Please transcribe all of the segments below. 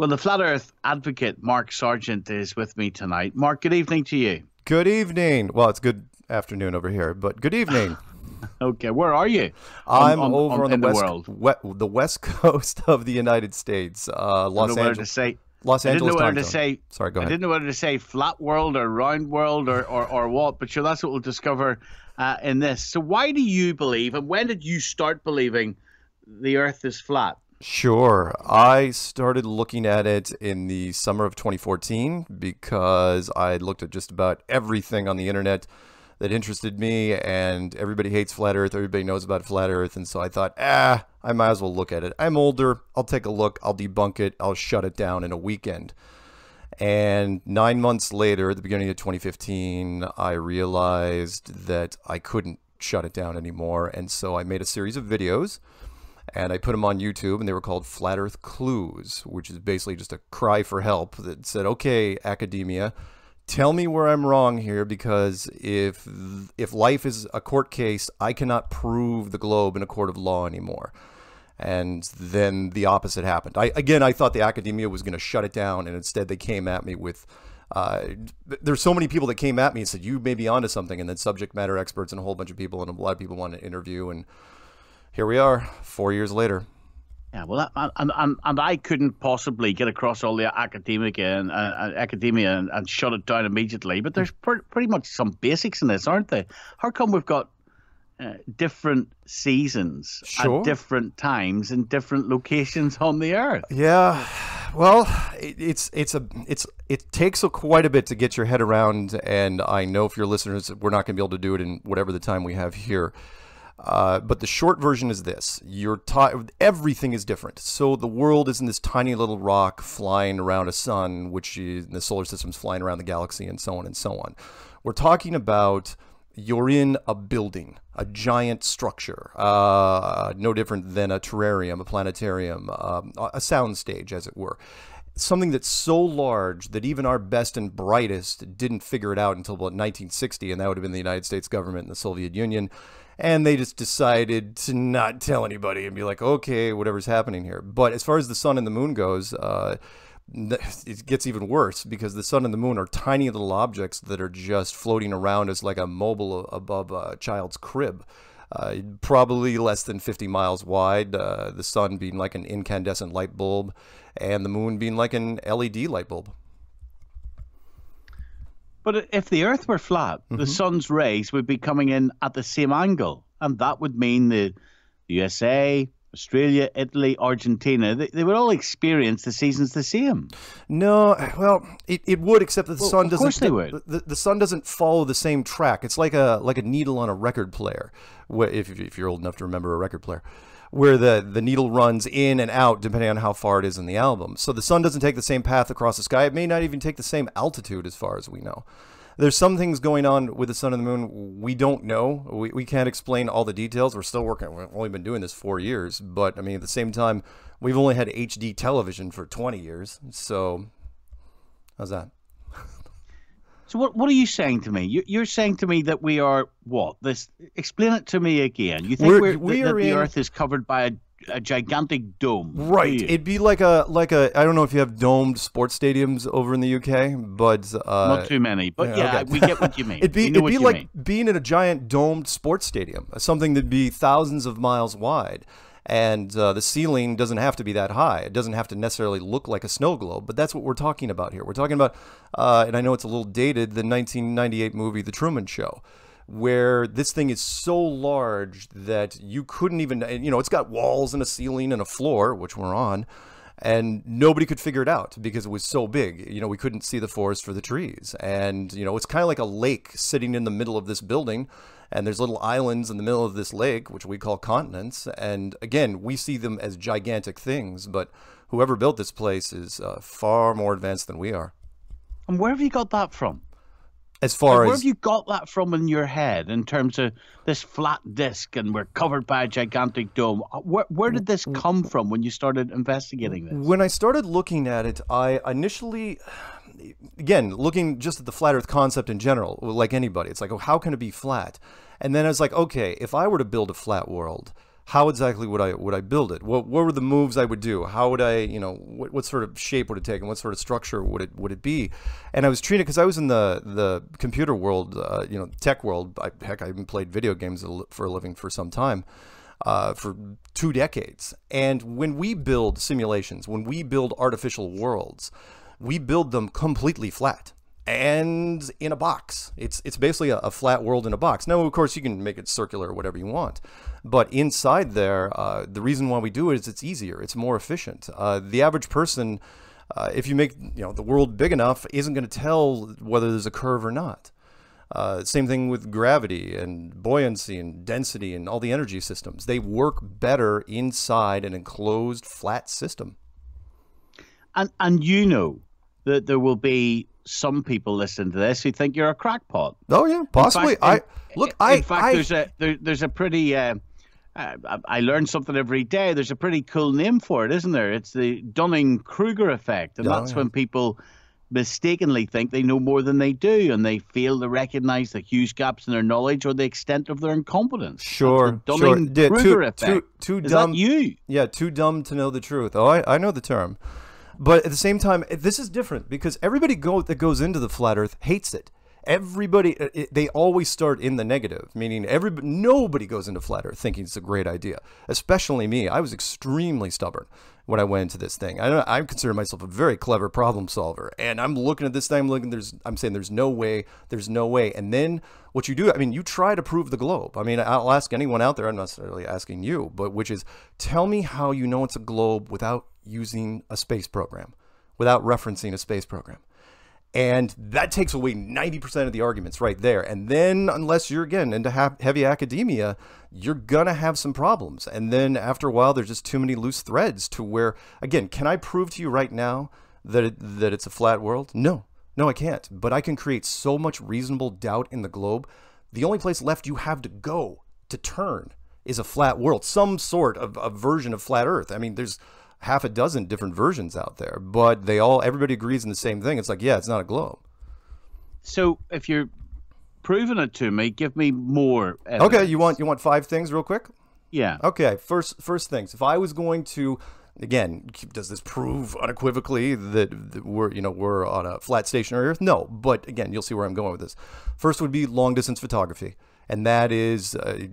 Well, the flat Earth advocate Mark Sargent is with me tonight. Mark, good evening to you. Good evening. Well, it's good afternoon over here, but good evening. okay, where are you? I'm on, over on, on the west, the, we, the west coast of the United States, uh, Los Angeles. Say, Los Angeles. I didn't know whether to say. Sorry, go ahead. I didn't know whether to say flat world or round world or, or, or what, but sure, that's what we'll discover uh, in this. So, why do you believe, and when did you start believing the Earth is flat? Sure. I started looking at it in the summer of 2014 because I looked at just about everything on the internet that interested me, and everybody hates flat Earth. Everybody knows about flat Earth, and so I thought, ah, I might as well look at it. I'm older. I'll take a look. I'll debunk it. I'll shut it down in a weekend. And nine months later, at the beginning of 2015, I realized that I couldn't shut it down anymore, and so I made a series of videos and I put them on YouTube, and they were called Flat Earth Clues, which is basically just a cry for help that said, "Okay, academia, tell me where I'm wrong here, because if if life is a court case, I cannot prove the globe in a court of law anymore." And then the opposite happened. I again, I thought the academia was going to shut it down, and instead they came at me with. Uh, there's so many people that came at me and said you may be onto something, and then subject matter experts and a whole bunch of people, and a lot of people want to interview and here we are, four years later. Yeah, well, and, and, and I couldn't possibly get across all the academic and uh, academia and, and, shut it down immediately. But there's pr- pretty much some basics in this, aren't there? How come we've got uh, different seasons sure. at different times in different locations on the earth? Yeah, well, it, it's it's a it's it takes a, quite a bit to get your head around, and I know for your listeners, we're not going to be able to do it in whatever the time we have here. Uh, but the short version is this: your everything is different. So the world isn't this tiny little rock flying around a sun, which is, the solar system's flying around the galaxy, and so on and so on. We're talking about you're in a building, a giant structure, uh, no different than a terrarium, a planetarium, um, a soundstage, as it were. Something that's so large that even our best and brightest didn't figure it out until about 1960, and that would have been the United States government and the Soviet Union and they just decided to not tell anybody and be like, okay, whatever's happening here. But as far as the sun and the moon goes, uh, it gets even worse because the sun and the moon are tiny little objects that are just floating around as like a mobile above a child's crib. Uh, probably less than 50 miles wide, uh, the sun being like an incandescent light bulb, and the moon being like an LED light bulb. But if the Earth were flat, mm-hmm. the sun's rays would be coming in at the same angle, and that would mean the USA, Australia, Italy, Argentina, they, they, would all experience the seasons the same. No, well, it, it would, except that the well, sun of doesn't. Course they would. The, the sun doesn't follow the same track. It's like a like a needle on a record player. If if you're old enough to remember a record player where the, the needle runs in and out depending on how far it is in the album. So the sun doesn't take the same path across the sky. It may not even take the same altitude as far as we know. There's some things going on with the sun and the moon we don't know. We, we can't explain all the details. We're still working. We've only been doing this four years. But I mean, at the same time, we've only had HD television for 20 years. So how's that? So what what are you saying to me? You, you're saying to me that we are what? This explain it to me again. You think we're, we're we that, that the Earth is covered by a, a gigantic dome? Right. It'd be like a like a I don't know if you have domed sports stadiums over in the UK, but uh, not too many. But yeah, yeah okay. we get what you mean. it'd be it'd be like mean. being in a giant domed sports stadium, something that'd be thousands of miles wide and uh, the ceiling doesn't have to be that high. It doesn't have to necessarily look like a snow globe, but that's what we're talking about here. We're talking about, uh, and I know it's a little dated, the 1998 movie The Truman Show, where this thing is so large that you couldn't even, you know, it's got walls and a ceiling and a floor, which we're on, and nobody could figure it out because it was so big. You know, we couldn't see the forest for the trees. And, you know, it's kind of like a lake sitting in the middle of this building. And there's little islands in the middle of this lake, which we call continents. And again, we see them as gigantic things, but whoever built this place is uh, far more advanced than we are. And where have you got that from? as far where as where have you got that from in your head in terms of this flat disc and we're covered by a gigantic dome uh, where, where did this come from when you started investigating this when i started looking at it i initially again looking just at the flat earth concept in general like anybody it's like oh how can it be flat and then i was like okay if i were to build a flat world how exactly would I would I build it? What what were the moves I would do? How would I, you know, what, what sort of shape would it take, and what sort of structure would it would it be? And I was treating because I was in the the computer world, uh, you know, tech world. I, heck, I even played video games for a living for some time. Uh, for two decades. And when we build simulations, when we build artificial worlds, we build them completely flat and in a box. It's it's basically a, a, flat world in a box. Now, of course, you can make it circular or whatever you want, but inside there, uh, the reason why we do it is it's easier, it's more efficient. Uh, the average person, uh, if you make you know the world big enough, isn't going to tell whether there's a curve or not. Uh, same thing with gravity and buoyancy and density and all the energy systems. They work better inside an enclosed flat system. And and you know that there will be some people listening to this who think you're a crackpot. Oh yeah, possibly. In fact, I look. In I fact, I, there's a there, there's a pretty. Uh, uh, I learn something every day. There's a pretty cool name for it, isn't there? It's the Dunning Kruger effect, and Oh, that's yeah. when people mistakenly think they know more than they do, and they fail to recognise the huge gaps in their knowledge or the extent of their incompetence. Sure, That's the sure. Dunning Yeah, Kruger too- effect. too- too Is dumb- that you? Yeah, too dumb to know the truth. Oh, I, I know the term. But at the same time, this is different because everybody go, that goes into the flat earth hates it. Everybody, it- it- they always start in the negative, meaning everybody, nobody goes into flat earth thinking it's a great idea, especially me. I was extremely stubborn when I went into this thing. I, I consider myself a very clever problem solver, and I'm looking at this thing. I'm looking. There's. I'm saying there's no way. There's no way. And then what you do? I mean, you try to prove the globe. I mean, I'll ask anyone out there. I'm not necessarily asking you, but which is, tell me how you know it's a globe without using a space program, without referencing a space program. And that takes away 90% of the arguments right there. And then, unless you're again into ha- heavy academia, you're going to have some problems. And then after a while, there's just too many loose threads to where, again, can I prove to you right now that, it, that it's a flat world? No, no, I can't. But I can create so much reasonable doubt in the globe. The only place left you have to go to turn is a flat world, some sort of a version of flat Earth. I mean, there's half a dozen different versions out there, but they all everybody agrees in the same thing. It's like, yeah, it's not a globe. So if you're proving it to me, give me more. Okay, you want you want five things real quick? Yeah. Okay, first first things. If I was going to again, does this prove unequivocally that, that we're you know we're on a flat stationary Earth? No, but again, you'll see where I'm going with this. First would be long distance photography, and that is uh,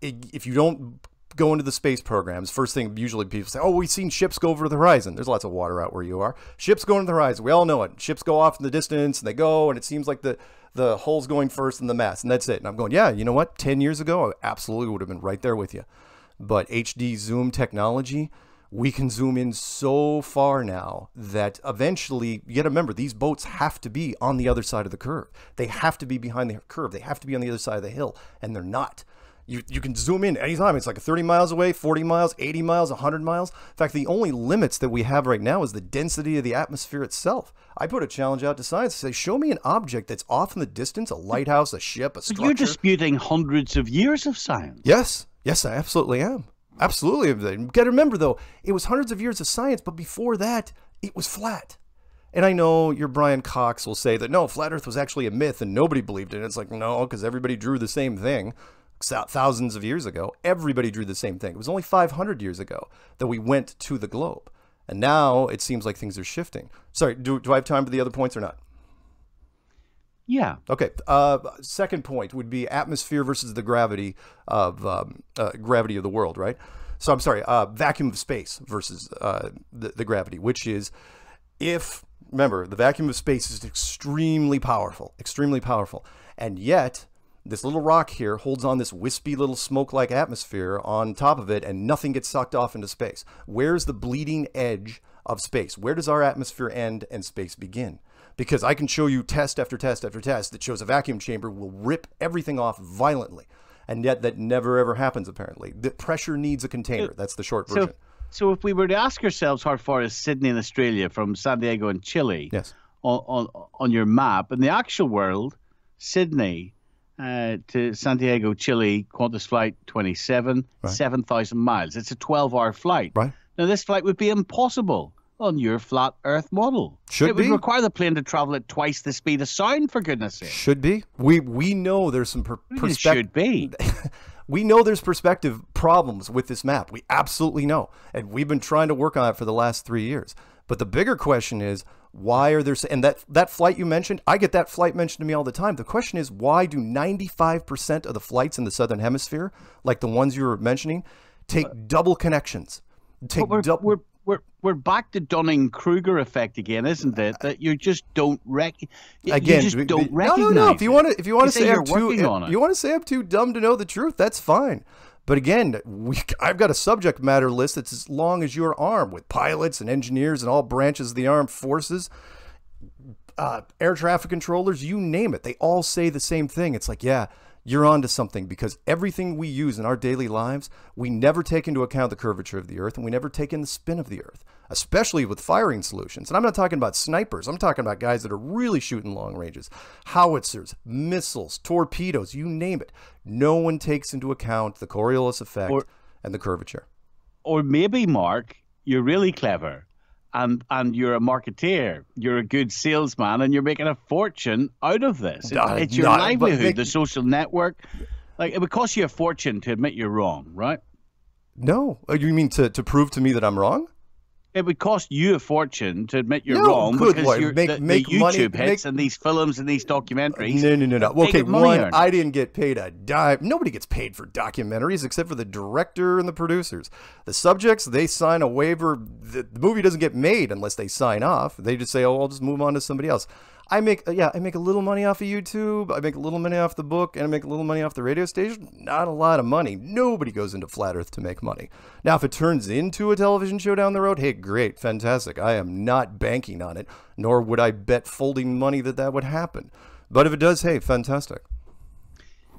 if you don't go into the space programs, first thing usually people say, "Oh, we've seen ships go over the horizon." There's lots of water out where you are. Ships go into the horizon. We all know it. Ships go off in the distance, and they go, and it seems like the the hull's going first and the mast, and that's it. And I'm going, yeah, you know what? Ten years ago, I absolutely would have been right there with you. But HD zoom technology, we can zoom in so far now that eventually, you got to remember, these boats have to be on the other side of the curve. They have to be behind the curve. They have to be on the other side of the hill, and they're not. You, you can zoom in anytime. It's like 30 miles away, 40 miles, 80 miles, 100 miles. In fact, the only limits that we have right now is the density of the atmosphere itself. I put a challenge out to science to say, show me an object that's off in the distance, a lighthouse, a ship, a structure. But you're disputing hundreds of years of science. Yes, yes, I absolutely am. Absolutely. You got to remember, though, it was hundreds of years of science, but before that, it was flat. And I know your Brian Cox will say that no, flat Earth was actually a myth and nobody believed it. It's like no, because everybody drew the same thing thousands of years ago. Everybody drew the same thing. It was only 500 years ago that we went to the globe, and now it seems like things are shifting. Sorry, do, do I have time for the other points or not? Yeah. Okay. Uh, second point would be atmosphere versus the gravity of um, uh, gravity of the world, right? So I'm sorry, uh, vacuum of space versus uh, the, the gravity, which is if remember the vacuum of space is extremely powerful, extremely powerful, and yet this little rock here holds on this wispy little smoke-like atmosphere on top of it, and nothing gets sucked off into space. Where's the bleeding edge of space? Where does our atmosphere end and space begin? Because I can show you test after test after test that shows a vacuum chamber will rip everything off violently. And yet that never ever happens apparently. The pressure needs a container. That's the short version. So, so if we were to ask ourselves how far is Sydney in Australia from Santiago in Chile yes. on, on, on your map, in the actual world, Sydney uh, to Santiago, Chile, Qantas flight 27, 7,000 miles. It's a 12 hour flight. Right. Now, this flight would be impossible on your flat Earth model. Should it would be. require the plane to travel at twice the speed of sound, for goodness sake. Should be. We we know there's some per- perspective. should be. We know there's perspective problems with this map. We absolutely know. And we've been trying to work on it for the last three years. But the bigger question is, why are there and that that flight you mentioned i get that flight mentioned to me all the time the question is why do 95% of the flights in the southern hemisphere like the ones you were mentioning take double connections take we're, double we're, we're, we're back to Dunning Kruger effect again, isn't it? That you just don't rec. Again, you just don't recognize. no, no. no. If you want to, if you want to say say, you're I'm too, working on if it. you want to say I'm too dumb to know the truth, that's fine. But again, we, I've got a subject matter list that's as long as your arm, with pilots and engineers and all branches of the armed forces, uh, air traffic controllers, you name it. They all say the same thing. It's like, yeah, you're onto something because everything we use in our daily lives, we never take into account the curvature of the Earth and we never take in the spin of the Earth, especially with firing solutions. And I'm not talking about snipers. I'm talking about guys that are really shooting long ranges, howitzers, missiles, torpedoes, you name it. No one takes into account the Coriolis effect Or- and the curvature. or maybe Mark, you're really clever, and and you're a marketeer, you're a good salesman, and you're making a fortune out of this. It's, your no, but livelihood, they- the social network. Like it would cost you a fortune to admit you're wrong, right? No, Uh, you mean to, to prove to me that I'm wrong? It would cost you a fortune to admit you're No, wrong good because Lord, you're, make- the, make the money- YouTube hits make- and these films and these documentaries. No, no, no, no. Okay, one, earned. I didn't get paid a dime. Nobody gets paid for documentaries except for the director and the producers. The subjects, they sign a waiver. The, the movie doesn't get made unless they sign off. They just say, "Oh, I'll just move on to somebody else." I make, uh, yeah, I make a little money off of YouTube. I make a little money off the book, and I make a little money off the radio station. Not a lot of money. Nobody goes into Flat Earth to make money. Now, if it turns into a television show down the road, hey, great, fantastic. I am not banking on it, nor would I bet folding money that that would happen. But if it does, hey, fantastic.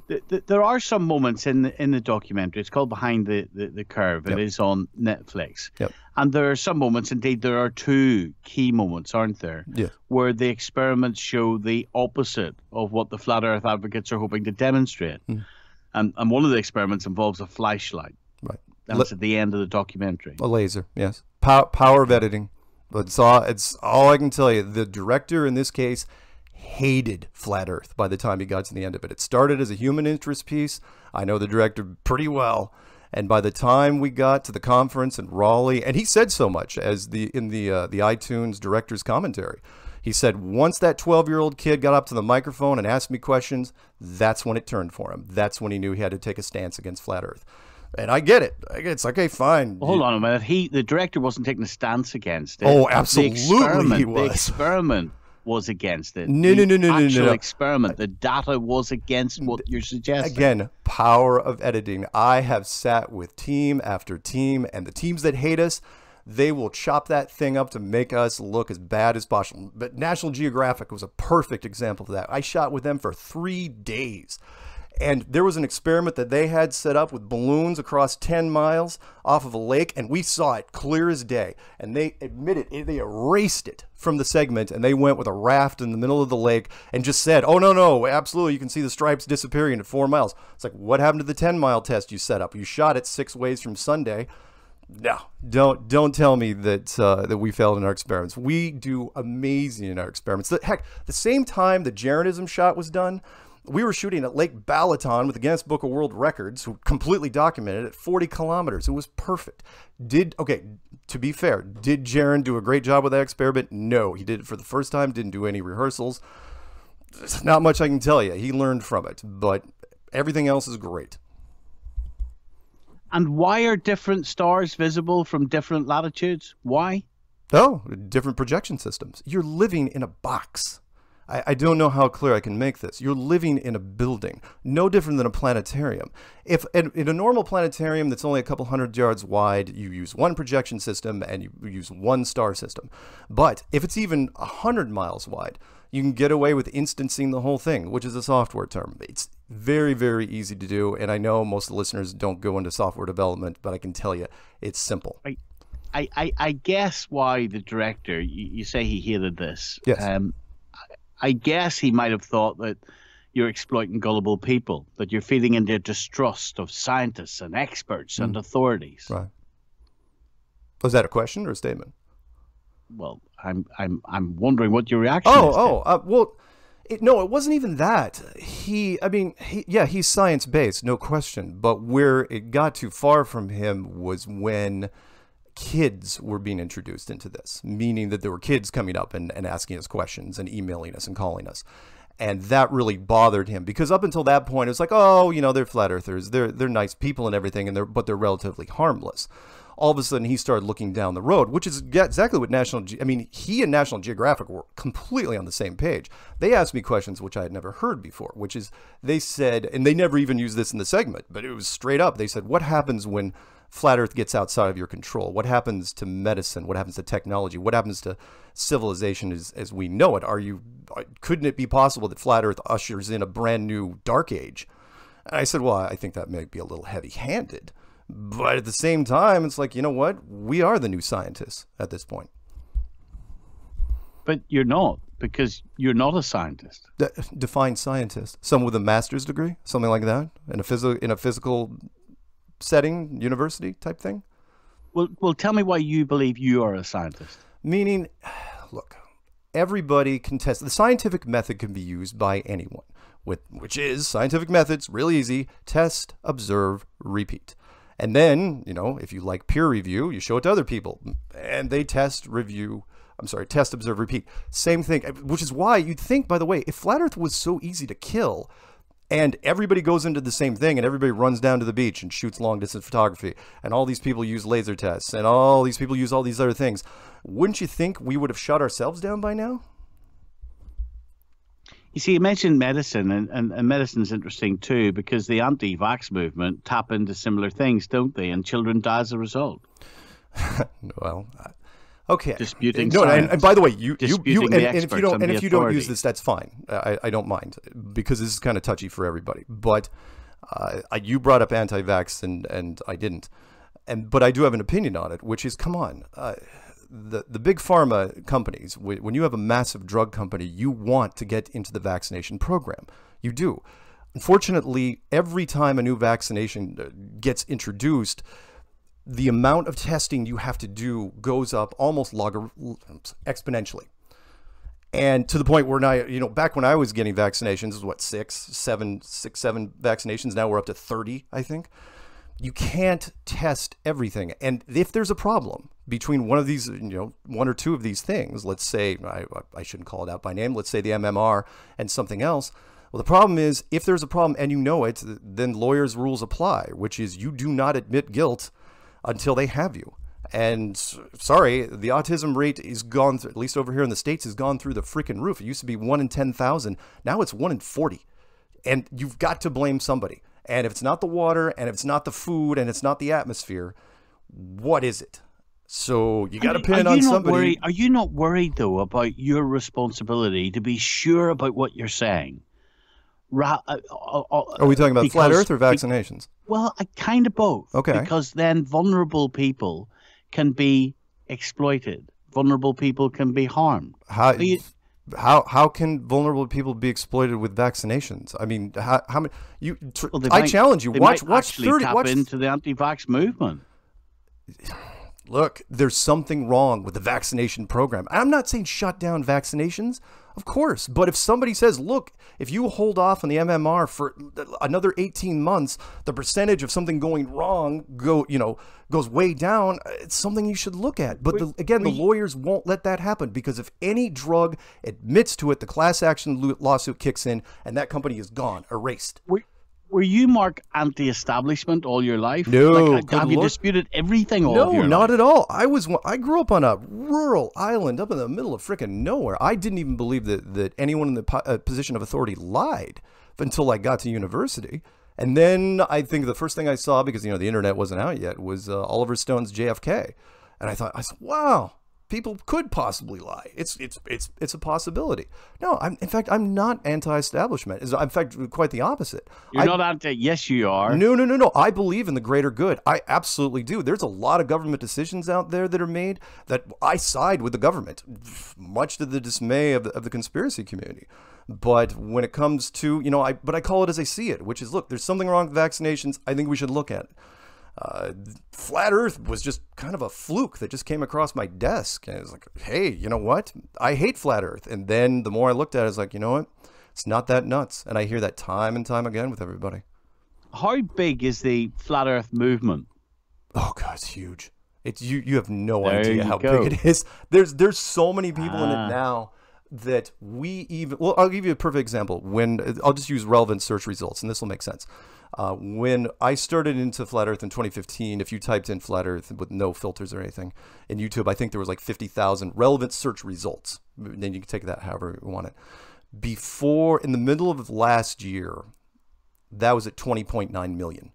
Th- th- there are some moments in the in the documentary. It's called Behind the the, the Curve. It Yep. is on Netflix. Yep. And there are some moments, indeed, there are two key moments, aren't there? Yeah. Where the experiments show the opposite of what the flat Earth advocates are hoping to demonstrate. Hmm. And and one of the experiments involves a flashlight. Right. That's at the end of the documentary. A laser, yes. Pow- power of editing. But it's all, it's all I can tell you. The director in this case hated Flat Earth by the time he got to the end of it. It started as a human interest piece. I know the director pretty well. And by the time we got to the conference in Raleigh, and he said so much as the in the uh, the iTunes director's commentary, he said once that 12 year old kid got up to the microphone and asked me questions, that's when it turned for him. That's when he knew he had to take a stance against Flat Earth. And I get it. I get It's okay, fine. Hold on a minute. He, the director, wasn't taking a stance against it. Oh, absolutely he was. The experiment was against it. No, The no, no, no, no, no, actual no. experiment. The data was against what you're suggesting. Again, power of editing. I have sat with team after team, and the teams that hate us, they will chop that thing up to make us look as bad as possible. But National Geographic was a perfect example of that. I shot with them for three days. And there was an experiment that they had set up with balloons across 10 miles off of a lake, and we saw it clear as day. And they admitted it, they erased it from the segment, and they went with a raft in the middle of the lake and just said, Oh, no, no, absolutely. You can see the stripes disappearing at four miles. It's like, what happened to the 10 mile test you set up? You shot it six ways from Sunday. No, don't don't tell me that uh, that we failed in our experiments. We do amazing in our experiments. The, heck, the same time the Jeranism shot was done, we were shooting at Lake Balaton with the Guinness Book of World Records, who completely documented at 40 kilometers. It was perfect. Did okay? To be fair, did Jeran do a great job with that experiment? No, he did it for the first time. Didn't do any rehearsals. There's not much I can tell you. He learned from it, but everything else is great. And why are different stars visible from different latitudes? Why? Oh, different projection systems. You're living in a box. I, I don't know how clear I can make this. You're living in a building, no different than a planetarium. If in, in a normal planetarium that's only a couple hundred yards wide, you use one projection system and you use one star system. But if it's even a hundred miles wide, you can get away with instancing the whole thing, which is a software term. It's very, very easy to do. And I know most of the listeners don't go into software development, but I can tell you it's simple. I, I, I, I guess why the director, you, you say he hated this. Yes. Um, I, guess he might have thought that you're exploiting gullible people, that you're feeding into distrust of scientists and experts and authorities. Right. Was that a question or a statement? Well, I'm I'm I'm wondering what your reaction Oh, is. oh, uh, well, It, no, it wasn't even that. He, I mean, he, yeah, he's science based, no question. But where it got too far from him was when kids were being introduced into this, meaning that there were kids coming up and, and asking us questions and emailing us and calling us. And that really bothered him because up until that point, it was like, oh, you know, they're flat earthers, they're they're nice people and everything, and they're but they're relatively harmless all of a sudden he started looking down the road, which is exactly what National. Ge- I mean, he and National Geographic were completely on the same page. They asked me questions which I had never heard before, which is they said, and they never even used this in the segment, but it was straight up. They said, "What happens when?" Flat earth gets outside of your control what happens to medicine what happens to technology what happens to civilization as, as we know it are you uh, couldn't it be possible that flat earth ushers in a brand new dark age and i said well i think that may be a little heavy handed but at the same time, it's like, you know what? We are the new scientists at this point. But you're not, because you're not a scientist. De- define scientist. Someone with a master's degree, something like that, in a physical in a physical setting, university type thing. Well, well, tell me why you believe you are a scientist. Meaning, look, everybody can test. The scientific method can be used by anyone, with which is scientific methods, real easy: test, observe, repeat. And then, you know, if you like peer review, you show it to other people and they test, review, I'm sorry, test, observe, repeat. Same thing, which is why you'd think, by the way, if flat earth was so easy to kill and everybody goes into the same thing and everybody runs down to the beach and shoots long distance photography and all these people use laser tests and all these people use all these other things, wouldn't you think we would have shut ourselves down by now? You see, you mentioned medicine, and, and, and medicine's interesting too because the anti vax movement tap into similar things, don't they? And children die as a result. well, okay. Disputing no, and, and, by the way, you you, you and, and, if you don't and if you don't use this, that's fine. I, I don't mind because this is kind of touchy for everybody. But uh, you brought up anti-vax, and and I didn't. And but I do have an opinion on it, which is, come on. Uh, the, the big pharma companies, when you have a massive drug company, you want to get into the vaccination program. You do. Unfortunately, every time a new vaccination uh, gets introduced, the amount of testing you have to do goes up almost log- exponentially. And to the point where now, you know, back when I was getting vaccinations, was what, six, seven, six, seven vaccinations. Now we're up to 30, I think you can't test everything. And if there's a problem between one of these, you know, one or two of these things, let's say, I, I shouldn't call it out by name, let's say the MMR and something else. Well, the problem is if there's a problem and you know it, then lawyers' rules apply, which is you do not admit guilt until they have you. And sorry, the autism rate is gone, at least over here in the States, has gone through the freaking roof. It used to be one in 10,000. Now it's one in 40. And you've got to blame somebody. And if it's not the water, and if it's not the food, and it's not the atmosphere, what is it? So you got to pin it on somebody. Worried, are you not worried though about your responsibility to be sure about what you're saying? Ra- uh, uh, uh, are we talking about because, flat Earth or vaccinations? Well, I kind of both. Okay. Because then vulnerable people can be exploited. Vulnerable people can be harmed. How? You, how how can vulnerable people be exploited with vaccinations? I mean, how, how many you? Well, I might, challenge you. Watch watch thirty. Watch into the anti-vax movement. Look, there's something wrong with the vaccination program. I'm not saying shut down vaccinations. Of course, but if somebody says, "Look, if you hold off on the MMR for another 18 months, the percentage of something going wrong go, you know, goes way down," it's something you should look at. But the, again, the lawyers won't let that happen because if any drug admits to it, the class action lawsuit kicks in, and that company is gone, erased. We- were you Mark anti-establishment all your life? No. Like, have you disputed everything all no, not life? at all. I was I grew up on a rural island up in the middle of freaking nowhere. I didn't even believe that that anyone in the po- uh, position of authority lied until I got to university. And then I think the first thing I saw because you know the internet wasn't out yet was uh, Oliver Stone's JFK, and I thought I said, "Wow, people could possibly lie. It's it's it's it's a possibility. No, I'm in fact I'm not anti-establishment. In fact, quite the opposite. You're I, not anti. Yes, you are. No, no, no, no. I believe in the greater good. I absolutely do. There's a lot of government decisions out there that are made that I side with the government, much to the dismay of the, of the conspiracy community. But when it comes to you know, I but I call it as I see it, which is look, there's something wrong with vaccinations. I think we should look at it uh, flat Earth was just kind of a fluke that just came across my desk. And it was like, hey, you know what? I hate flat Earth. And then the more I looked at it, I was like, you know what? It's not that nuts, and I hear that time and time again with everybody. How big is the flat Earth movement? Oh god, it's huge. It's you. You have no There idea how go. big it is. There's there's so many people in Ah. it now that we even. Well, I'll give you a perfect example. When I'll just use relevant search results, and this will make sense. Uh, when I started into flat Earth in 2015, if you typed in flat Earth with no filters or anything in YouTube, I think there was like 50,000 relevant search results. Then you can take that however you want it. Before, in the middle of last year, that was at 20.9 million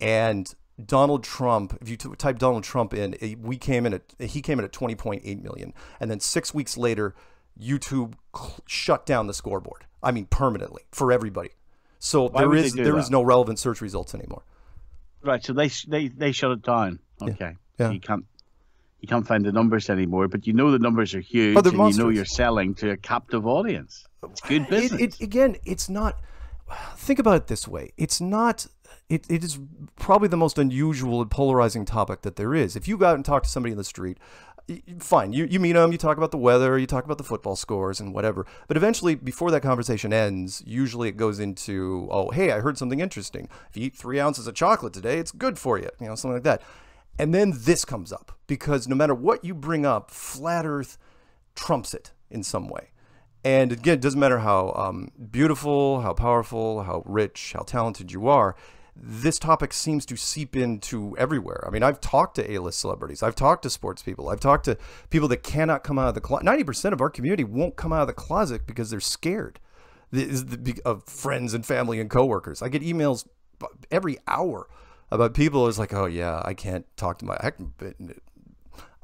and Donald Trump, if you type Donald Trump in, eh, we came in at he came in at 20.8 million, and then six weeks later, YouTube cl- shut down the scoreboard. I mean, permanently for everybody. So Why there is there that? is no relevant search results anymore. Right, so they they they shut it down. Okay, Yeah. So you can't you can't find the numbers anymore, but you know the numbers are huge, Oh, and you know you're selling to a captive audience. It's good business. it, again, it's not. Think about it this way: it's not. It, it is probably the most unusual and polarizing topic that there is. If you go out and talk to somebody in the street, fine, you, you meet them, you talk about the weather, you talk about the football scores and whatever. But eventually, before that conversation ends, usually it goes into, oh, hey, I heard something interesting. If you eat three ounces of chocolate today, it's good for you, you know, something like that. And then this comes up because no matter what you bring up, flat Earth trumps it in some way. And again, it doesn't matter how um, beautiful, how powerful, how rich, how talented you are. This topic seems to seep into everywhere. I mean, I've talked to A-list celebrities. I've talked to sports people. I've talked to people that cannot come out of the closet. Ninety percent of our community won't come out of the closet because they're scared This is the- of friends and family and coworkers. I get emails every hour about people. It's like, oh yeah, I can't talk to my. I,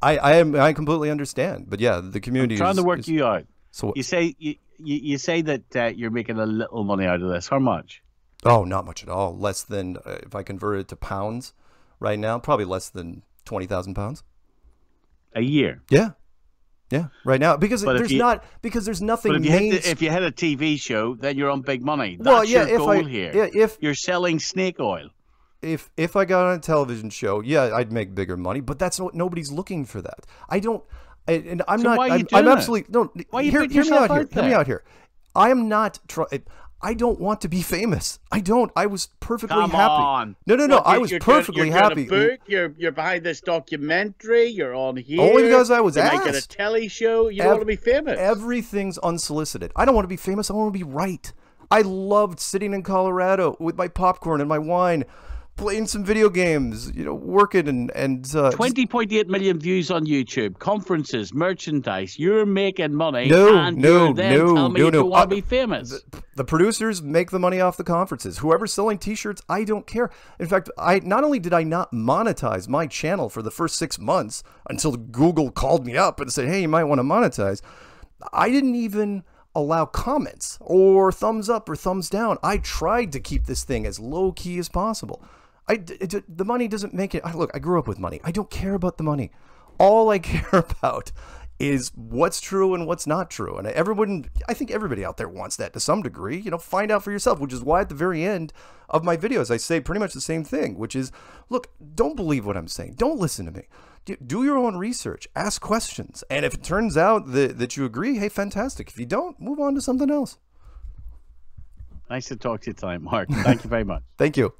I, I am. I completely understand. But yeah, the community trying is, to work is- you out. So You say you, you, you say that uh, you're making a little money out of this. How much? Oh, not much at all. Less than uh, if I convert it to pounds right now, probably less than twenty thousand pounds. A year. Yeah, yeah. Right now, because But there's you- not because there's nothing. But if you, main- if you hit a TV show, then you're on big money. That's well, yeah. your If goal I here. yeah, if You're selling snake oil. if if I got on a television show, yeah, I'd make bigger money. But that's what nobody's looking for. That I don't. I, and I'm So not. why are you I'm, I'm absolutely no. Why you hear, hear me out here. out Hear me out here. I am not trying. I don't want to be famous. I don't. I was perfectly Come happy. on. No, no, no. I you're- was you're perfectly you're happy. Book, you're you're behind this documentary. You're on here. Only because I was you might get a asked. telly show. You don't Ev- want to be famous. Everything's unsolicited. I don't want to be famous. I want to be right. I loved sitting in Colorado with my popcorn and my wine, playing some video games, you know, working and and uh, Twenty point eight million views on YouTube, conferences, merchandise. You're making money, No, and no, then no, me no, no. want to be famous. the producers make the money off the conferences. Whoever's selling T-shirts, I don't care. In fact, I not only did I not monetize my channel for the first six months until Google called me up and said, "Hey, you might want to monetize," I didn't even allow comments or thumbs up or thumbs down. I tried to keep this thing as low key as possible. I it, the money doesn't make it. I, look, I grew up with money. I don't care about the money. All I care about is what's true and what's not true. And everyone, I think everybody out there wants that to some degree. You know, find out for yourself, which is why at the very end of my videos, I say pretty much the same thing, which is look, don't believe what I'm saying. Don't listen to me. Do- Do your own research, ask questions. And if it turns out that, that you agree, hey, fantastic. If you don't, move on to something else. Nice to talk to you tonight, Mark. Thank you very much. Thank you.